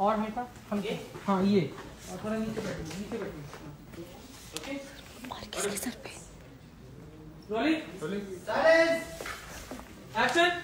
और हल्का हल्के हाँ ये। और थोड़ा नीचे बैठे नीचे ओके? सर पे? रोलिंग? रोलिंग। एक्शन